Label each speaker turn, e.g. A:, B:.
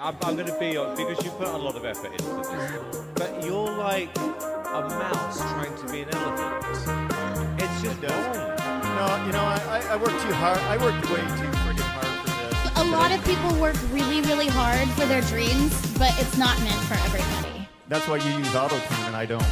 A: I'm, I'm going to be on because you put a lot of effort into this, but you're like a mouse trying to be an elephant. It's just wrong.
B: No, you know, I, I- worked too hard. I worked way too freaking hard for this.
C: A lot of people work really, really hard for their dreams, but it's not meant for everybody.
B: That's why you use auto tune and I don't.